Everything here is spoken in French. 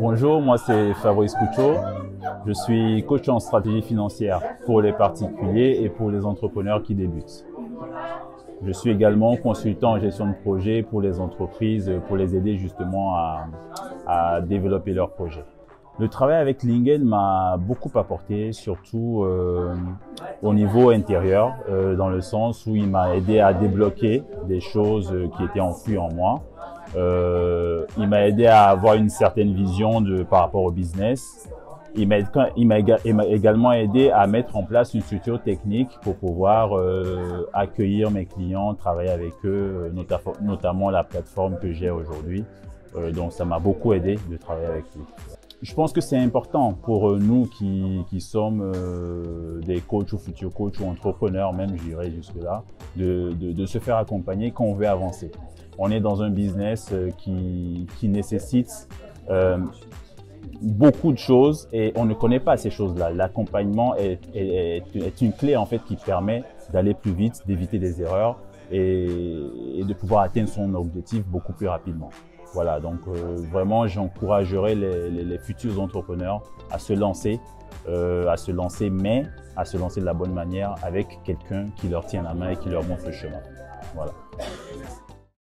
Bonjour, moi c'est Fabrice Coucho. Je suis coach en stratégie financière pour les particuliers et pour les entrepreneurs qui débutent. Je suis également consultant en gestion de projet pour les entreprises pour les aider justement à, développer leurs projets. Le travail avec Lingen m'a beaucoup apporté, surtout euh, au niveau intérieur, euh, dans le sens où il m'a aidé à débloquer des choses qui étaient enfouies en moi. Euh, il m'a aidé à avoir une certaine vision de, par rapport au business. Il m'a également aidé à mettre en place une structure technique pour pouvoir euh, accueillir mes clients, travailler avec eux, notamment la plateforme que j'ai aujourd'hui. Euh, donc ça m'a beaucoup aidé de travailler avec lui. Je pense que c'est important pour nous qui, qui sommes des coachs ou futurs coachs ou entrepreneurs, même je dirais jusque-là, de, de, de, se faire accompagner quand on veut avancer. On est dans un business euh, qui, qui nécessite euh, beaucoup de choses et on ne connaît pas ces choses-là. L'accompagnement est, est, est, une clé en fait qui permet d'aller plus vite, d'éviter des erreurs et, et, de pouvoir atteindre son objectif beaucoup plus rapidement. Voilà, donc euh, vraiment j'encouragerais les, futurs entrepreneurs à se lancer, euh, à se lancer, mais à se lancer de la bonne manière avec quelqu'un qui leur tient la main et qui leur montre le chemin. Voilà.